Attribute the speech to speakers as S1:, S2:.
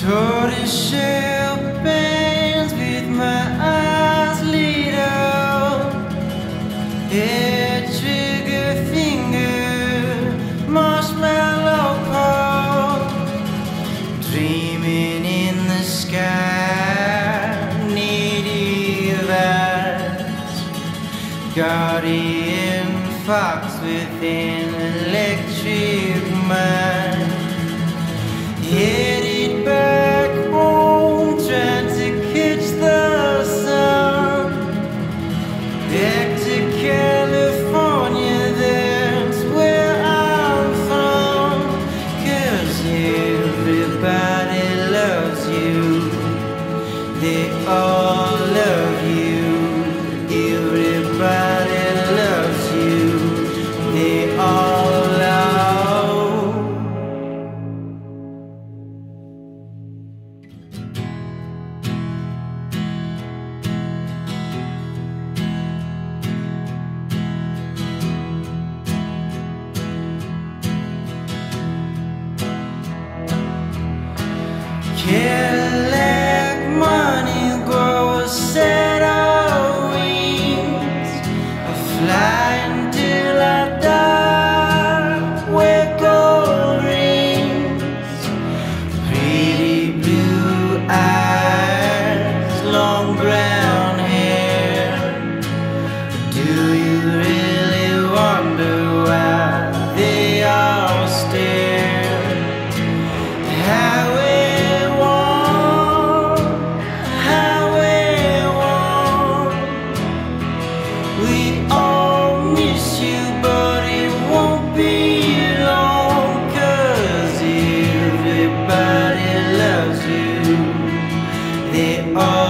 S1: Tortoise shell with my eyes lit up. Trigger finger, marshmallow. Dreaming in the sky, eyes. Guardian fox within electric mind. care. they are.